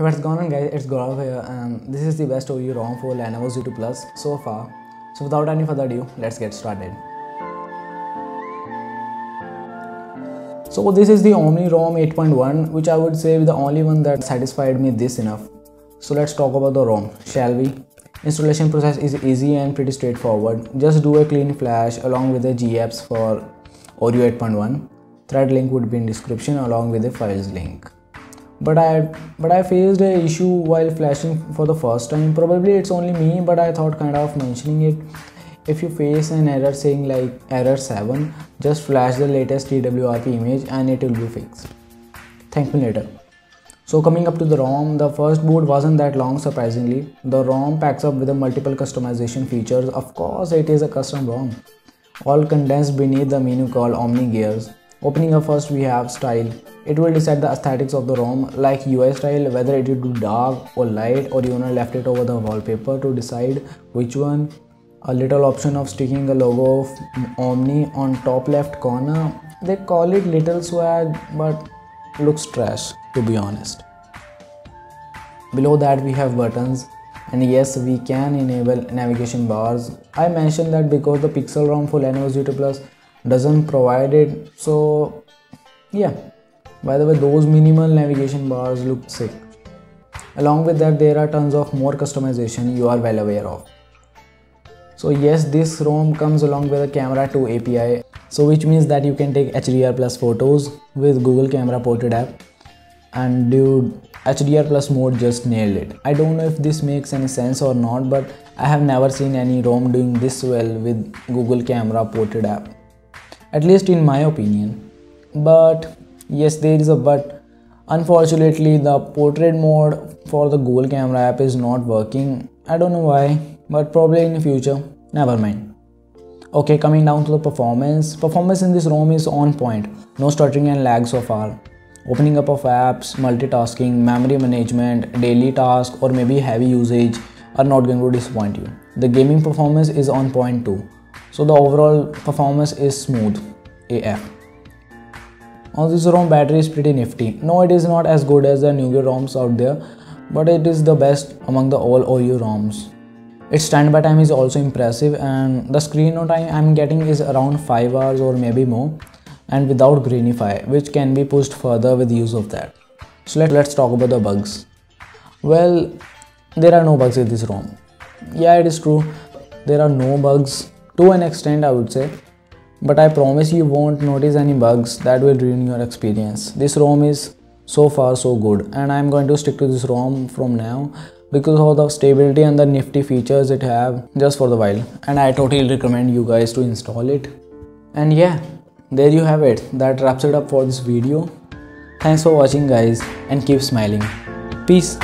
Hey what's going on guys, it's Gaurav here and this is the best Oreo ROM for Lenovo Z2 Plus so far. So without any further ado, let's get started. So this is the Omni ROM 8.1 which I would say is the only one that satisfied me this enough. So let's talk about the ROM, shall we? Installation process is easy and pretty straightforward. Just do a clean flash along with the GApps for Oreo 8.1. Thread link would be in description along with the files link but i but i faced a issue while flashing for the first time probably it's only me but i thought kind of mentioning it if you face an error saying like error 7 just flash the latest twrp image and it will be fixed thank me later so coming up to the ROM, the first boot wasn't that long surprisingly. The ROM packs up with a multiple customization features. Of course, it is a custom ROM. All condensed beneath the menu called Omni Gears. Opening up first we have style. It will decide the aesthetics of the ROM like UI style whether it will do dark or light or you wanna left it over the wallpaper to decide which one. A little option of sticking a logo of Omni on top left corner. They call it little swag but looks trash to be honest. Below that we have buttons and yes we can enable navigation bars. I mentioned that because the Pixel ROM for Lenovo Z2 Plus doesn't provide it. So yeah. By the way those minimal navigation bars look sick. Along with that there are tons of more customization you are well aware of. So yes this rom comes along with a camera 2 api so which means that you can take hdr plus photos with google camera portrait app and dude hdr plus mode just nailed it. I don't know if this makes any sense or not but i have never seen any rom doing this well with google camera portrait app at least in my opinion. But yes there is a but unfortunately the portrait mode for the google camera app is not working. I don't know why but probably in the future. Never mind. Okay coming down to the performance. Performance in this rom is on point. No stuttering and lag so far. Opening up of apps multitasking memory management daily tasks or maybe heavy usage are not going to disappoint you. The gaming performance is on point too so the overall performance is smooth AF. Now this ROM battery is pretty nifty. No, it is not as good as the Nougat ROMs out there, but it is the best among the all Oreo ROMs. Its standby time is also impressive and the screen time I'm getting is around 5 hours or maybe more and without Greenify which can be pushed further with the use of that. So let, let's talk about the bugs. Well, there are no bugs with this ROM. Yeah, it is true. There are no bugs to an extent I would say but I promise you won't notice any bugs that will ruin your experience. This ROM is so far so good and I'm going to stick to this ROM from now because of the stability and the nifty features it have just for the while and I totally recommend you guys to install it. And yeah, there you have it. That wraps it up for this video. Thanks for watching guys and keep smiling. Peace.